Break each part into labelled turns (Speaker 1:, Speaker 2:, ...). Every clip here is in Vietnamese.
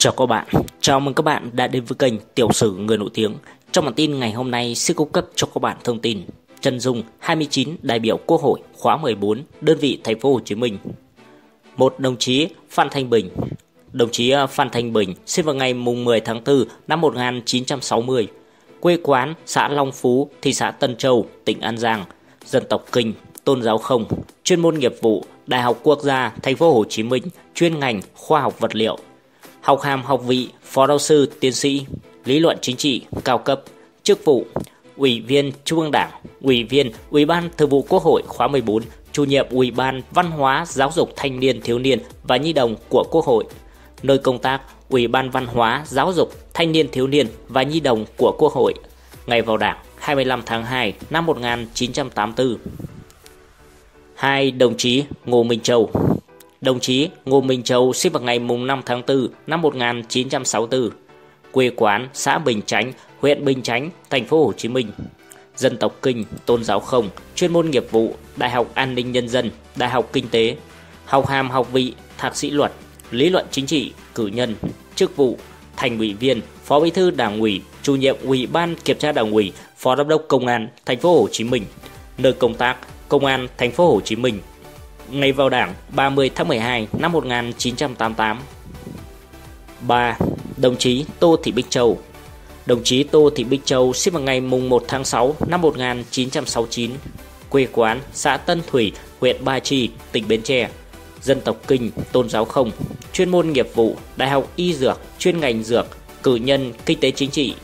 Speaker 1: Chào các bạn, chào mừng các bạn đã đến với kênh Tiểu sử Người Nổi Tiếng. Trong bản tin ngày hôm nay sẽ cung cấp cho các bạn thông tin Trần Dung 29 đại biểu Quốc hội khóa 14 đơn vị thành phố Hồ Chí Minh. Một đồng chí Phan Thanh Bình. Đồng chí à, Phan Thanh Bình sinh vào ngày mùng 10 tháng 4 năm 1960. Quê quán xã Long Phú, thị xã Tân Châu, tỉnh An Giang. Dân tộc Kinh, tôn giáo không, chuyên môn nghiệp vụ Đại học Quốc gia Thành phố Hồ Chí Minh, chuyên ngành khoa học vật liệu học hàm học vị, phó giáo sư, tiến sĩ, lý luận chính trị, cao cấp, chức vụ, ủy viên trung ương đảng, ủy viên ủy ban thường vụ quốc hội khóa 14 chủ nhiệm ủy ban văn hóa, giáo dục thanh niên, thiếu niên và nhi đồng của quốc hội. Nơi công tác, ủy ban văn hóa, giáo dục thanh niên, thiếu niên và nhi đồng của quốc hội, ngày vào đảng 25 tháng 2 năm 1984 hai đồng chí Ngô Minh Châu Đồng chí Ngô Minh Châu sinh vào ngày 5 tháng 4 năm 1964, quê quán xã Bình Chánh, huyện Bình Chánh, thành phố Hồ Chí Minh. Dân tộc Kinh, tôn giáo không, chuyên môn nghiệp vụ, Đại học An ninh Nhân dân, Đại học Kinh tế, học hàm học vị, thạc sĩ luật, lý luận chính trị, cử nhân, chức vụ, thành ủy viên, phó bí thư đảng ủy, chủ nhiệm ủy ban kiểm tra đảng ủy, phó giám đốc công an thành phố Hồ Chí Minh, nơi công tác công an thành phố Hồ Chí Minh, ngày vào Đảng 30 tháng 12 năm 1988. 3. Đồng chí Tô Thị Bích Châu Đồng chí Tô Thị Bích Châu sinh vào ngày mùng 1 tháng 6 năm 1969, quê quán xã Tân Thủy, huyện Ba Chi, tỉnh Bến Tre. Dân tộc Kinh, tôn giáo không, chuyên môn nghiệp vụ, Đại học Y Dược, chuyên ngành dược, cử nhân, kinh tế chính trị,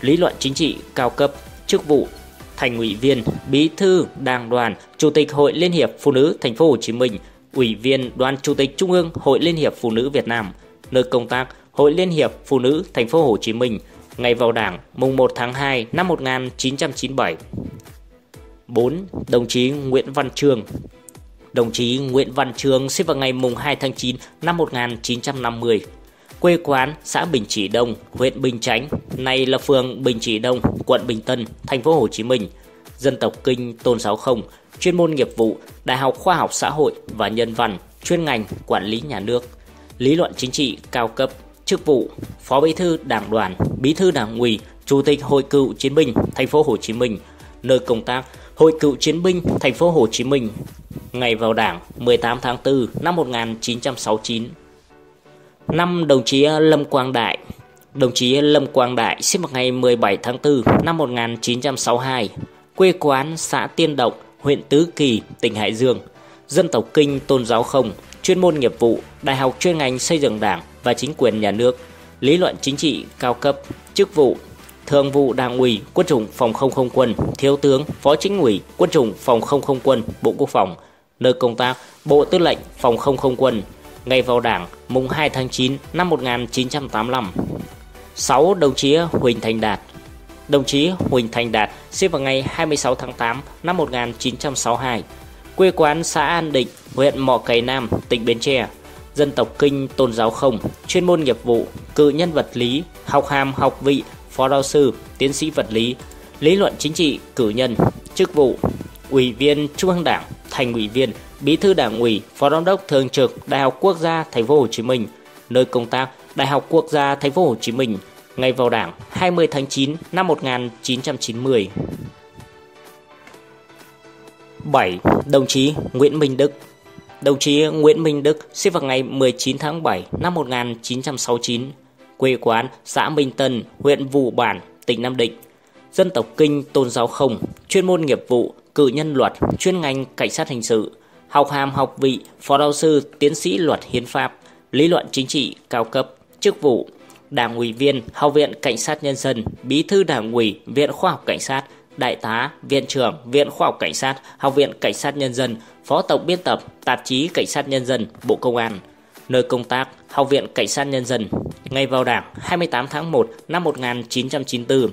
Speaker 1: lý luận chính trị cao cấp, chức vụ thành ủy viên, bí thư đảng đoàn, chủ tịch Hội Liên hiệp Phụ nữ Thành phố Hồ Chí Minh, ủy viên Đoàn Chủ tịch Trung ương Hội Liên hiệp Phụ nữ Việt Nam, nơi công tác Hội Liên hiệp Phụ nữ Thành phố Hồ Chí Minh, ngày vào Đảng mùng 1 tháng 2 năm 1997. 4. Đồng chí Nguyễn Văn Trương Đồng chí Nguyễn Văn Trương sinh vào ngày mùng 2 tháng 9 năm 1950. Quê quán xã Bình Chỉ Đông, huyện Bình Chánh, nay là phường Bình Chỉ Đông, quận Bình Tân, thành phố Hồ Chí Minh. Dân tộc Kinh, tôn giáo không, chuyên môn nghiệp vụ, Đại học Khoa học Xã hội và Nhân văn, chuyên ngành quản lý nhà nước, lý luận chính trị cao cấp, chức vụ Phó Bí thư Đảng đoàn, Bí thư Đảng ủy, Chủ tịch Hội cựu chiến binh thành phố Hồ Chí Minh, nơi công tác Hội cựu chiến binh thành phố Hồ Chí Minh. Ngày vào Đảng 18 tháng 4 năm 1969. Năm đồng chí ờ, Lâm Quang Đại. Đồng chí ờ, Lâm Quang Đại sinh vào ngày 17 tháng 4 năm 1962, quê quán xã Tiên Động, huyện Tứ Kỳ, tỉnh Hải Dương, dân tộc Kinh tôn giáo không, chuyên môn nghiệp vụ, đại học chuyên ngành xây dựng đảng và chính quyền nhà nước, lý luận chính trị cao cấp, chức vụ Thường vụ Đảng ủy Quân chủng Phòng không không quân, Thiếu tướng, Phó Chính ủy Quân chủng Phòng không không quân, Bộ Quốc phòng, nơi công tác Bộ Tư lệnh Phòng không không quân, ngày vào Đảng mùng 2 tháng 9 năm 1985. 6. Đồng chí Huỳnh Thành Đạt Đồng chí Huỳnh Thành Đạt sinh vào ngày 26 tháng 8 năm 1962, quê quán xã An Định, huyện Mỏ Cày Nam, tỉnh Bến Tre, dân tộc Kinh tôn giáo không, chuyên môn nghiệp vụ, cự nhân vật lý, học hàm học vị, phó giáo sư, tiến sĩ vật lý, lý luận chính trị, cử nhân, chức vụ, ủy viên Trung ương Đảng, thành ủy viên, bí thư đảng ủy, phó giám đốc thường trực Đại học Quốc gia Thành phố Hồ Chí Minh, nơi công tác Đại học Quốc gia Thành phố Hồ Chí Minh, ngày vào Đảng 20 tháng 9 năm 1990. 7. Đồng chí Nguyễn Minh Đức Đồng chí Nguyễn Minh Đức sinh vào ngày 19 tháng 7 năm 1969, quê quán xã Minh Tân, huyện Vụ Bản, tỉnh Nam Định. Dân tộc Kinh tôn giáo không, chuyên môn nghiệp vụ, cử nhân luật, chuyên ngành cảnh sát hình sự, học hàm học vị, phó giáo sư, tiến sĩ luật hiến pháp, lý luận chính trị cao cấp, chức vụ Đảng ủy viên Học viện Cảnh sát Nhân dân, Bí thư Đảng ủy Viện Khoa học Cảnh sát, Đại tá, Viện trưởng Viện Khoa học Cảnh sát, Học viện Cảnh sát Nhân dân, Phó Tổng biên tập Tạp chí Cảnh sát Nhân dân, Bộ Công an. Nơi công tác, Học viện Cảnh sát Nhân dân, ngày vào Đảng 28 tháng 1 năm 1994.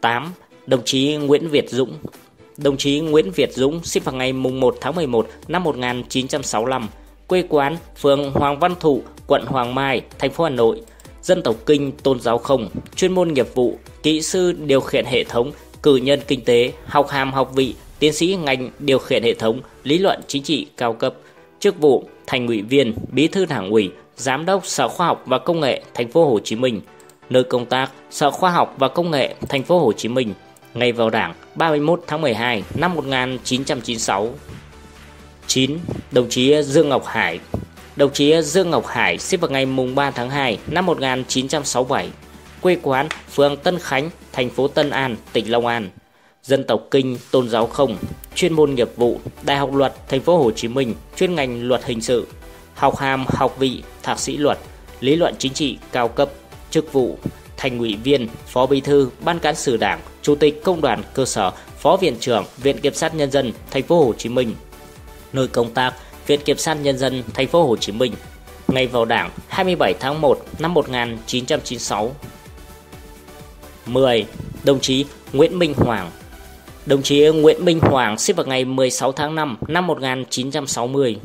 Speaker 1: 8. Đồng chí Nguyễn Việt Dũng Đồng chí Nguyễn Việt Dũng sinh vào ngày 1 tháng 11 năm 1965, quê quán phường Hoàng Văn Thụ, quận Hoàng Mai, thành phố Hà Nội. Dân tộc Kinh tôn giáo không, chuyên môn nghiệp vụ, kỹ sư điều khiển hệ thống, cử nhân kinh tế, học hàm học vị, tiến sĩ ngành điều khiển hệ thống, lý luận chính trị cao cấp, chức vụ thành ủy viên, bí thư đảng ủy, Giám đốc Sở Khoa học và Công nghệ Thành phố Hồ Chí Minh. Nơi công tác Sở Khoa học và Công nghệ Thành phố Hồ Chí Minh. Ngày vào Đảng 31 tháng 12 năm 1996. 9. Đồng chí Dương Ngọc Hải Đồng chí Dương Ngọc Hải sinh vào ngày mùng 3 tháng 2 năm 1967, quê quán phường Tân Khánh, thành phố Tân An, tỉnh Long An. Dân tộc Kinh, tôn giáo không, chuyên môn nghiệp vụ, Đại học Luật, thành phố Hồ Chí Minh, chuyên ngành luật hình sự, học hàm, học vị, thạc sĩ luật, lý luận chính trị cao cấp, chức vụ, thành ủy viên, phó bí thư, ban cán sự đảng, chủ tịch công đoàn cơ sở, phó viện trưởng, viện kiểm sát nhân dân, thành phố Hồ Chí Minh. Nơi công tác, Viện Kiểm sát Nhân dân Thành phố Hồ Chí Minh ngày vào Đảng 27 tháng 1 năm 1996. 10. Đồng chí Nguyễn Minh Hoàng Đồng chí Nguyễn Minh Hoàng sinh vào ngày 16 tháng 5 năm 1960,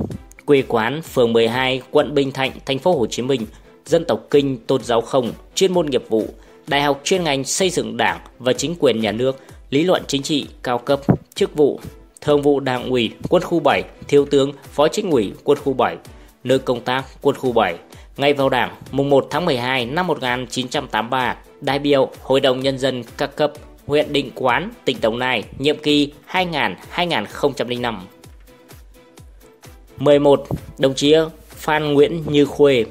Speaker 1: quê quán phường 12, quận Bình Thạnh, thành phố Hồ Chí Minh, dân tộc Kinh, tôn giáo không, chuyên môn nghiệp vụ, Đại học chuyên ngành xây dựng Đảng và chính quyền nhà nước, lý luận chính trị cao cấp, chức vụ Thường vụ Đảng ủy Quân khu 7, Thiếu tướng Phó Chính ủy Quân khu 7, nơi công tác Quân khu 7. Ngày vào Đảng, mùng 1 tháng 12 năm 1983, đại biểu Hội đồng Nhân dân các cấp huyện Định Quán, tỉnh Đồng Nai, nhiệm kỳ 2000-2005. 11. Đồng chí Phan Nguyễn Như Khuê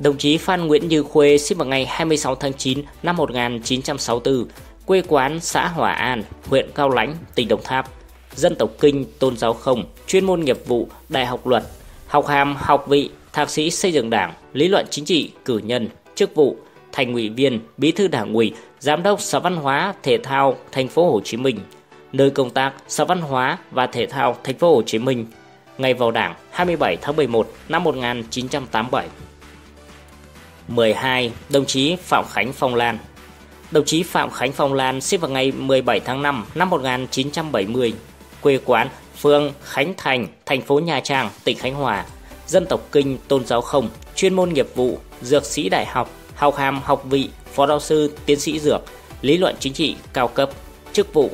Speaker 1: Đồng chí Phan Nguyễn Như Khuê sinh vào ngày 26 tháng 9 năm 1964, quê quán xã Hòa An, huyện Cao Lãnh, tỉnh Đồng Tháp. Dân tộc kinh, tôn giáo không, chuyên môn nghiệp vụ, đại học luật, học hàm, học vị, thạc sĩ xây dựng đảng, lý luận chính trị, cử nhân, chức vụ, thành ủy viên, bí thư đảng ủy, giám đốc Sở Văn hóa, Thể thao, thành phố Hồ Chí Minh, nơi công tác Sở Văn hóa và Thể thao, thành phố Hồ Chí Minh, ngày vào Đảng 27 tháng 11 năm 1987. 12. Đồng chí Phạm Khánh Phong Lan Đồng chí Phạm Khánh Phong Lan sinh vào ngày 17 tháng 5 năm 1970, quê quán phường Khánh Thành, thành phố Nha Trang, tỉnh Khánh Hòa, dân tộc Kinh, tôn giáo không, chuyên môn nghiệp vụ, dược sĩ đại học, học hàm học vị, phó giáo sư, tiến sĩ dược, lý luận chính trị cao cấp, chức vụ,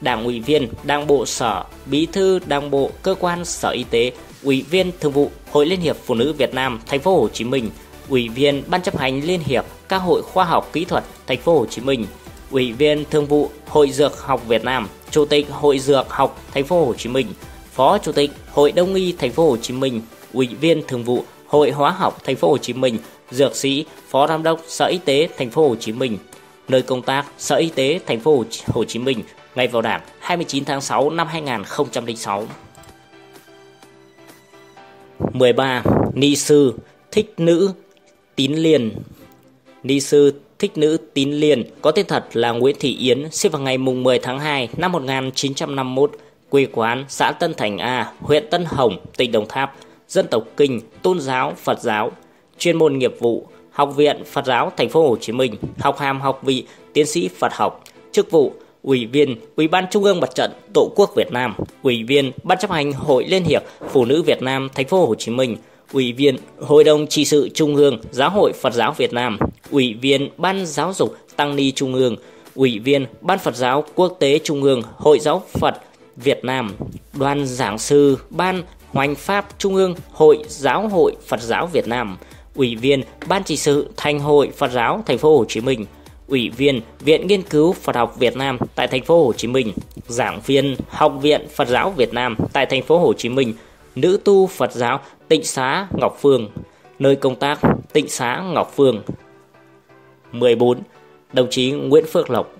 Speaker 1: đảng ủy viên, đảng bộ sở, bí thư đảng bộ cơ quan sở y tế, ủy viên thường vụ Hội Liên hiệp Phụ nữ Việt Nam, thành phố Hồ Chí Minh, ủy viên ban chấp hành Liên hiệp các hội khoa học kỹ thuật, thành phố Hồ Chí Minh, ủy viên thường vụ Hội Dược học Việt Nam, Chủ tịch Hội Dược học Thành phố Hồ Chí Minh, Phó Chủ tịch Hội Đông y Thành phố Hồ Chí Minh, Ủy viên Thường vụ Hội Hóa học Thành phố Hồ Chí Minh, Dược sĩ, Phó Giám đốc Sở Y tế Thành phố Hồ Chí Minh. Nơi công tác Sở Y tế Thành phố Hồ Chí Minh ngày vào Đảng 29 tháng 6 năm 2006. 13. Ni sư thích nữ tín liền Ni sư thích nữ tín liền có tên thật là Nguyễn Thị Yến, sinh vào ngày mùng 10 tháng 2 năm 1951, quê quán xã Tân Thành A, huyện Tân Hồng, tỉnh Đồng Tháp, dân tộc Kinh, tôn giáo, Phật giáo, chuyên môn nghiệp vụ, Học viện Phật giáo Thành phố Hồ Chí Minh, học hàm học vị tiến sĩ Phật học, chức vụ Ủy viên Ủy ban Trung ương Mặt trận Tổ quốc Việt Nam, Ủy viên Ban chấp hành Hội Liên hiệp Phụ nữ Việt Nam Thành phố Hồ Chí Minh, Ủy viên Hội đồng trị sự Trung ương Giáo hội Phật giáo Việt Nam, Ủy viên Ban Giáo dục Tăng ni Trung ương, Ủy viên Ban Phật giáo Quốc tế Trung ương Hội giáo Phật Việt Nam, Đoàn giảng sư Ban Hoành Pháp Trung ương Hội Giáo hội Phật giáo Việt Nam, Ủy viên Ban trị sự Thành hội Phật giáo Thành phố Hồ Chí Minh, Ủy viên Viện Nghiên cứu Phật học Việt Nam tại Thành phố Hồ Chí Minh, giảng viên Học viện Phật giáo Việt Nam tại Thành phố Hồ Chí Minh, nữ tu Phật giáo Tịnh xá Ngọc Phương, nơi công tác Tịnh xá Ngọc Phương. 14. Đồng chí Nguyễn Phước Lộc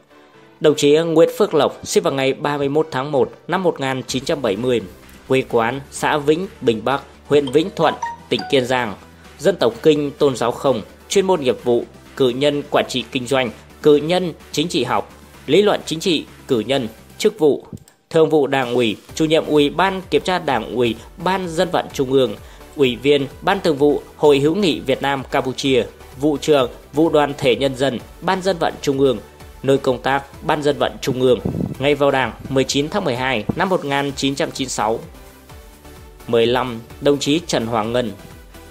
Speaker 1: Đồng chí Nguyễn Phước Lộc sinh vào ngày 31 tháng 1 năm 1970, quê quán xã Vĩnh Bình Bắc, huyện Vĩnh Thuận, tỉnh Kiên Giang, dân tộc Kinh tôn giáo không, chuyên môn nghiệp vụ, cử nhân quản trị kinh doanh, cử nhân chính trị học, lý luận chính trị, cử nhân, chức vụ, thường vụ đảng ủy, chủ nhiệm ủy ban kiểm tra đảng ủy, ban dân vận trung ương, ủy viên ban thường vụ Hội hữu nghị Việt Nam Campuchia, vụ trưởng vụ đoàn thể nhân dân, ban dân vận trung ương, nơi công tác ban dân vận trung ương, ngày vào đảng 19 tháng 12 năm 1996. 15. Đồng chí Trần Hoàng Ngân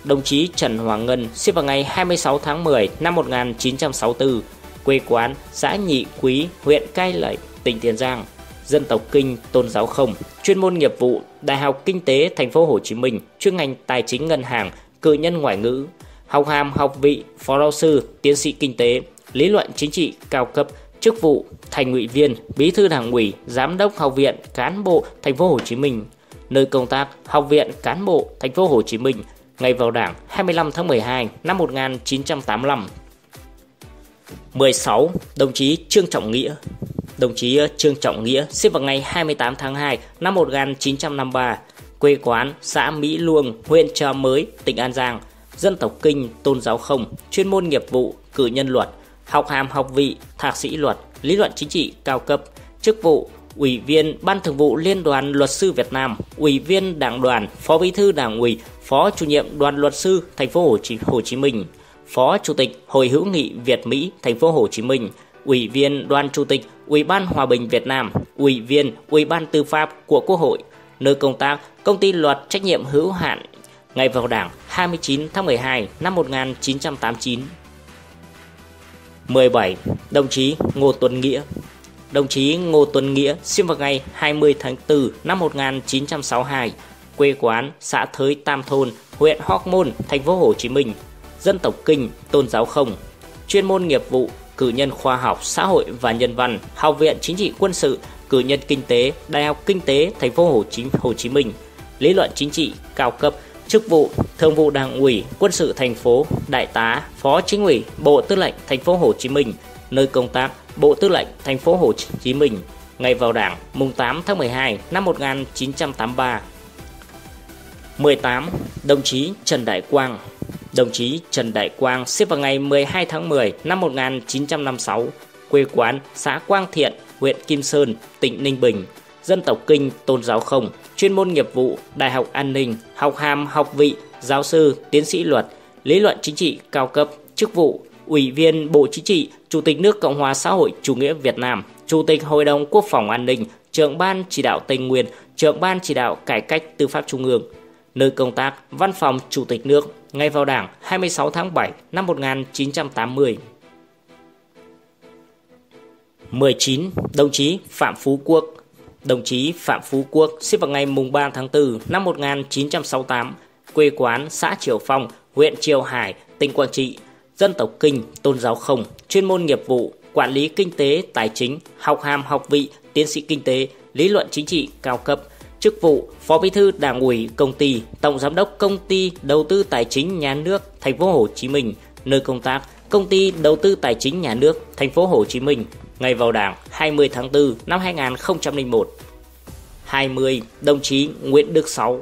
Speaker 1: Đồng chí Trần Hoàng Ngân sinh vào ngày 26 tháng 10 năm 1964, quê quán xã Nhị Quý, huyện Cai Lậy, tỉnh Tiền Giang dân tộc Kinh, tôn giáo không, chuyên môn nghiệp vụ, Đại học Kinh tế Thành phố Hồ Chí Minh, chuyên ngành tài chính ngân hàng, cử nhân ngoại ngữ, học hàm học vị phó giáo sư, tiến sĩ kinh tế, lý luận chính trị cao cấp, chức vụ thành ủy viên, bí thư đảng ủy, giám đốc học viện cán bộ thành phố Hồ Chí Minh, nơi công tác Học viện cán bộ thành phố Hồ Chí Minh, ngày vào Đảng 25 tháng 12 năm 1985. 16. Đồng chí Trương Trọng Nghĩa Đồng chí ờ, Trương Trọng Nghĩa sinh vào ngày 28 tháng 2 năm 1953, quê quán xã Mỹ Luông, huyện Trà Mới, tỉnh An Giang, dân tộc Kinh, tôn giáo không, chuyên môn nghiệp vụ, cử nhân luật, học hàm học vị, thạc sĩ luật, lý luận chính trị cao cấp, chức vụ Ủy viên Ban Thường vụ Liên đoàn Luật sư Việt Nam, Ủy viên Đảng đoàn, Phó Bí thư Đảng ủy, Phó Chủ nhiệm Đoàn Luật sư Thành phố Hồ Chí, Hồ Chí Minh, Phó Chủ tịch Hội hữu nghị Việt Mỹ Thành phố Hồ Chí Minh, Ủy viên Đoàn Chủ tịch Ủy ban Hòa bình Việt Nam, Ủy viên Ủy ban Tư pháp của Quốc hội, nơi công tác Công ty Luật trách nhiệm hữu hạn ngày vào Đảng 29 tháng 12 năm 1989. 17. Đồng chí Ngô Tuấn Nghĩa Đồng chí Ngô Tuấn Nghĩa sinh vào ngày 20 tháng 4 năm 1962, quê quán xã Thới Tam Thôn, huyện Hóc Môn, thành phố Hồ Chí Minh, dân tộc Kinh, tôn giáo không, chuyên môn nghiệp vụ, cử nhân khoa học, xã hội và nhân văn, Học viện Chính trị Quân sự, cử nhân kinh tế, Đại học Kinh tế, thành phố Hồ Chí, Hồ Chí Minh, lý luận chính trị cao cấp, chức vụ Thường vụ Đảng ủy Quân sự thành phố, Đại tá, Phó Chính ủy Bộ Tư lệnh thành phố Hồ Chí Minh, nơi công tác Bộ Tư lệnh thành phố Hồ Chí Minh, ngày vào Đảng mùng 8 tháng 12 năm 1983. 18. Đồng chí Trần Đại Quang Đồng chí Trần Đại Quang sinh vào ngày 12 tháng 10 năm 1956, quê quán xã Quang Thiện, huyện Kim Sơn, tỉnh Ninh Bình, dân tộc Kinh, tôn giáo không, chuyên môn nghiệp vụ, đại học an ninh, học hàm, học vị, giáo sư, tiến sĩ luật, lý luận chính trị cao cấp, chức vụ, Ủy viên Bộ Chính trị, Chủ tịch nước Cộng hòa xã hội chủ nghĩa Việt Nam, Chủ tịch Hội đồng Quốc phòng an ninh, trưởng ban chỉ đạo Tây Nguyên, trưởng ban chỉ đạo cải cách tư pháp trung ương. Nơi công tác, Văn phòng Chủ tịch nước, ngày vào Đảng 26 tháng 7 năm 1980. 19. Đồng chí Phạm Phú Quốc Đồng chí Phạm Phú Quốc sinh vào ngày 3 tháng 4 năm 1968, quê quán xã Triều Phong, huyện Triều Hải, tỉnh Quảng Trị, dân tộc Kinh, tôn giáo không, chuyên môn nghiệp vụ, quản lý kinh tế, tài chính, học hàm học vị, tiến sĩ kinh tế, lý luận chính trị cao cấp, chức vụ Phó Bí thư Đảng ủy công ty, Tổng giám đốc công ty đầu tư tài chính nhà nước thành phố Hồ Chí Minh, nơi công tác Công ty đầu tư tài chính nhà nước thành phố Hồ Chí Minh, ngày vào Đảng 20 tháng 4 năm 2001. 20. Đồng chí Nguyễn Đức Sáu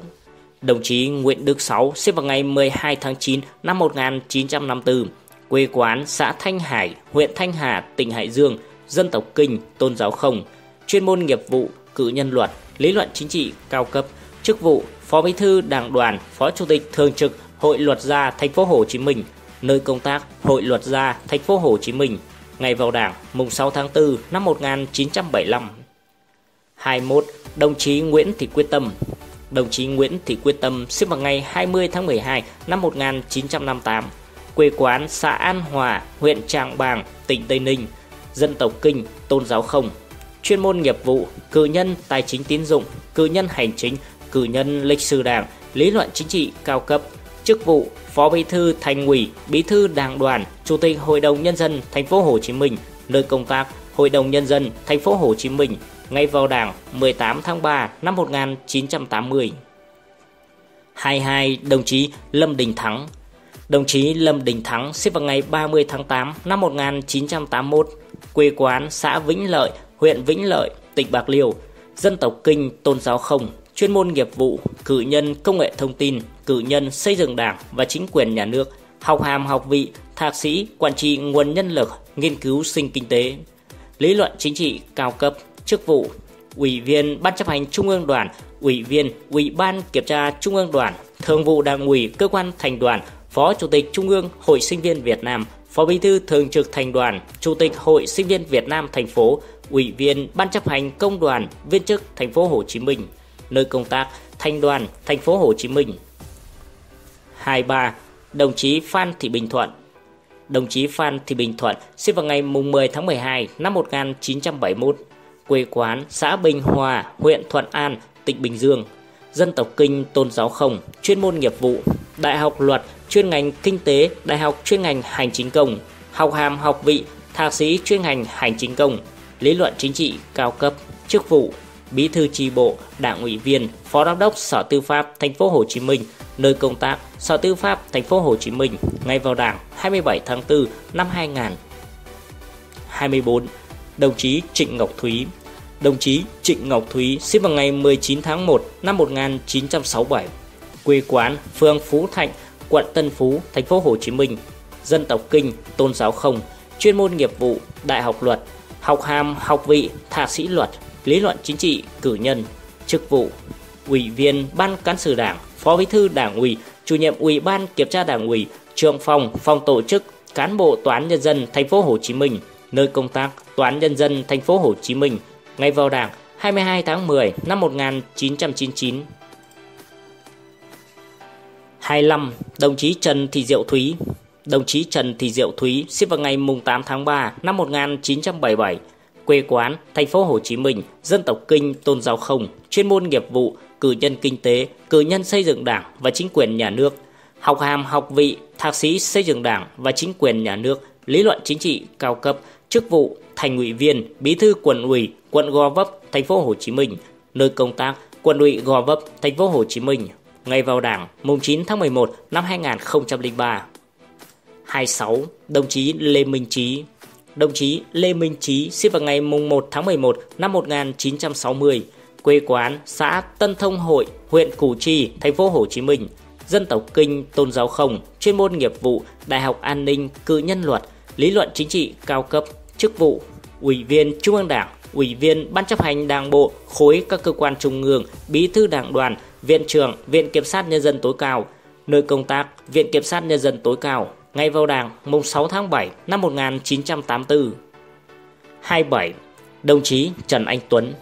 Speaker 1: Đồng chí Nguyễn Đức Sáu sinh vào ngày 12 tháng 9 năm 1954, quê quán xã Thanh Hải, huyện Thanh Hà, tỉnh Hải Dương, dân tộc Kinh, tôn giáo không, chuyên môn nghiệp vụ, cử nhân luật, lý luận chính trị cao cấp, chức vụ Phó Bí thư Đảng đoàn, Phó Chủ tịch Thường trực Hội Luật gia Thành phố Hồ Chí Minh, nơi công tác Hội Luật gia Thành phố Hồ Chí Minh, ngày vào Đảng mùng 6 tháng 4 năm 1975. 21. Đồng chí Nguyễn Thị Quyết Tâm Đồng chí Nguyễn Thị Quyết Tâm sinh vào ngày 20 tháng 12 năm 1958, quê quán xã An Hòa, huyện Tràng Bàng, tỉnh Tây Ninh, dân tộc Kinh, tôn giáo không, chuyên môn nghiệp vụ, cử nhân tài chính tín dụng, cử nhân hành chính, cử nhân lịch sử đảng, lý luận chính trị cao cấp, chức vụ Phó Bí thư Thành ủy, Bí thư Đảng đoàn, Chủ tịch Hội đồng nhân dân thành phố Hồ Chí Minh, nơi công tác Hội đồng nhân dân thành phố Hồ Chí Minh, ngày vào Đảng 18 tháng 3 năm 1980. 22. Đồng chí Lâm Đình Thắng Đồng chí Lâm Đình Thắng sinh vào ngày 30 tháng 8 năm 1981, quê quán xã Vĩnh Lợi, huyện Vĩnh Lợi, tỉnh Bạc Liêu, dân tộc Kinh, tôn giáo không, chuyên môn nghiệp vụ, cử nhân công nghệ thông tin, cử nhân xây dựng đảng và chính quyền nhà nước, học hàm học vị, thạc sĩ, quản trị nguồn nhân lực, nghiên cứu sinh kinh tế, lý luận chính trị cao cấp, chức vụ, ủy viên Ban chấp hành Trung ương đoàn, ủy viên Ủy ban Kiểm tra Trung ương đoàn, thường vụ đảng ủy cơ quan thành đoàn, phó chủ tịch Trung ương Hội sinh viên Việt Nam, phó bí thư thường trực thành đoàn, chủ tịch Hội sinh viên Việt Nam thành phố, ủy viên Ban chấp hành công đoàn, viên chức thành phố Hồ Chí Minh, nơi công tác thành đoàn thành phố Hồ Chí Minh. 23. Đồng chí Phan Thị Bình Thuận Đồng chí Phan Thị Bình Thuận sinh vào ngày 10 tháng 12 năm 1971, quê quán xã Bình Hòa, huyện Thuận An, tỉnh Bình Dương, dân tộc Kinh tôn giáo không, chuyên môn nghiệp vụ, Đại học Luật, chuyên ngành Kinh tế, Đại học chuyên ngành Hành chính công, học hàm học vị, thạc sĩ chuyên ngành Hành chính công, lý luận chính trị cao cấp, chức vụ Bí thư tri bộ, Đảng ủy viên, Phó Giám đốc Sở Tư pháp Thành phố Hồ Chí Minh, nơi công tác Sở Tư pháp Thành phố Hồ Chí Minh, ngày vào Đảng 27 tháng 4 năm 2024. Đồng chí Trịnh Ngọc Thúy Đồng chí Trịnh Ngọc Thúy sinh vào ngày 19 tháng 1 năm 1967, quê quán phường Phú Thạnh, quận Tân Phú, thành phố Hồ Chí Minh, dân tộc Kinh, tôn giáo không, chuyên môn nghiệp vụ, đại học luật, học hàm, học vị, thạc sĩ luật, lý luận chính trị, cử nhân, chức vụ, ủy viên ban cán sự đảng, phó bí thư đảng ủy, chủ nhiệm ủy ban kiểm tra đảng ủy, trưởng phòng, phòng tổ chức, cán bộ tòa án nhân dân thành phố Hồ Chí Minh, nơi công tác tòa án nhân dân thành phố Hồ Chí Minh, ngày vào Đảng 22 tháng 10 năm 1999. 25. Đồng chí Trần Thị Diệu Thúy Đồng chí Trần Thị Diệu Thúy sinh vào ngày 8 tháng 3 năm 1977, quê quán thành phố Hồ Chí Minh, dân tộc Kinh, tôn giáo không, chuyên môn nghiệp vụ, cử nhân kinh tế, cử nhân xây dựng đảng và chính quyền nhà nước, học hàm học vị, thạc sĩ xây dựng đảng và chính quyền nhà nước, lý luận chính trị cao cấp, chức vụ thành ủy viên, bí thư quận ủy, quận Gò Vấp, thành phố Hồ Chí Minh, nơi công tác quận ủy Gò Vấp, thành phố Hồ Chí Minh, ngày vào Đảng mùng 9 tháng 11 năm 2003. 26. Đồng chí Lê Minh Trí. Đồng chí Lê Minh Trí sinh vào ngày 1 tháng 11 năm 1960, quê quán xã Tân Thông Hội, huyện Củ Chi, thành phố Hồ Chí Minh, dân tộc Kinh, tôn giáo không, chuyên môn nghiệp vụ, Đại học An ninh, cử nhân luật, lý luận chính trị cao cấp, chức vụ Ủy viên Trung ương Đảng, Ủy viên Ban chấp hành Đảng bộ, khối các cơ quan trung ương, Bí thư Đảng đoàn, Viện trưởng Viện Kiểm sát Nhân dân tối cao, nơi công tác Viện Kiểm sát Nhân dân tối cao, ngày vào Đảng mùng 6 tháng 7 năm 1984. 27. Đồng chí Trần Anh Tuấn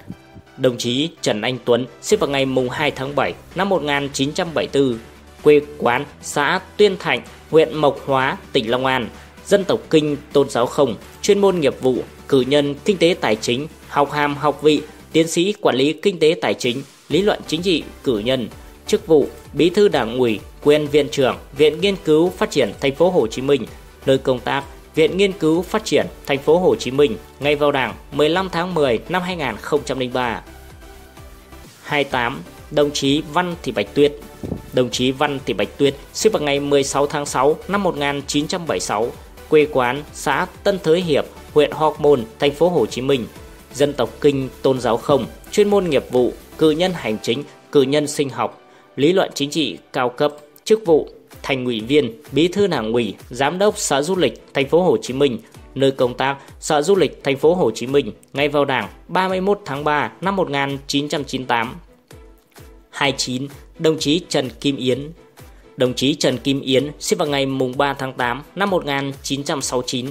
Speaker 1: Đồng chí Trần Anh Tuấn sinh vào ngày mùng 2 tháng 7 năm 1974, quê quán xã Tuyên Thạnh, huyện Mộc Hóa, tỉnh Long An, dân tộc Kinh, tôn giáo không, chuyên môn nghiệp vụ, cử nhân kinh tế tài chính, học hàm học vị, tiến sĩ quản lý kinh tế tài chính, lý luận chính trị, cử nhân, chức vụ bí thư đảng ủy, quyền viện trưởng Viện Nghiên cứu Phát triển Thành phố Hồ Chí Minh, nơi công tác Viện Nghiên cứu Phát triển Thành phố Hồ Chí Minh, ngày vào Đảng 15 tháng 10 năm 2003. 28. Đồng chí Văn Thị Bạch Tuyết Đồng chí Văn Thị Bạch Tuyết sinh vào ngày 16 tháng 6 năm 1976, quê quán xã Tân Thới Hiệp, huyện Hóc Môn, thành phố Hồ Chí Minh, dân tộc Kinh, tôn giáo không, chuyên môn nghiệp vụ, cử nhân hành chính, cử nhân sinh học, lý luận chính trị cao cấp, chức vụ thành ủy viên, bí thư đảng ủy, giám đốc Sở Du lịch thành phố Hồ Chí Minh, nơi công tác Sở Du lịch thành phố Hồ Chí Minh, ngày vào Đảng 31 tháng 3 năm 1998. 29. Đồng chí Trần Kim Yến Đồng chí Trần Kim Yến sinh vào ngày 3 tháng 8 năm 1969,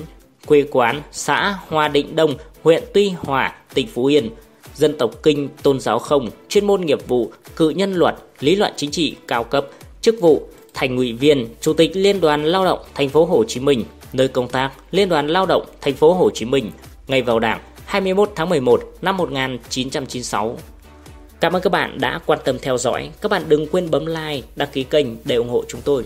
Speaker 1: quê quán xã Hòa Định Đông, huyện Tuy Hòa, tỉnh Phú Yên, dân tộc Kinh, tôn giáo không, chuyên môn nghiệp vụ, cự nhân luật, lý luận chính trị cao cấp, chức vụ thành ủy viên, chủ tịch Liên đoàn Lao động thành phố Hồ Chí Minh, nơi công tác Liên đoàn Lao động thành phố Hồ Chí Minh, ngày vào Đảng 21 tháng 11 năm 1996. Cảm ơn các bạn đã quan tâm theo dõi. Các bạn đừng quên bấm like, đăng ký kênh để ủng hộ chúng tôi.